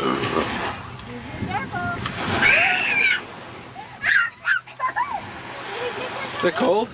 Is it cold?